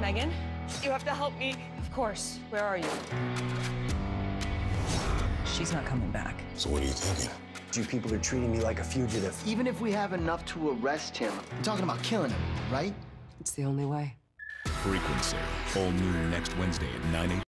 Megan, you have to help me. Of course. Where are you? She's not coming back. So what are you thinking? You people are treating me like a fugitive. Even if we have enough to arrest him, I'm talking about killing him, right? It's the only way. Frequency. All new next Wednesday at 9, 8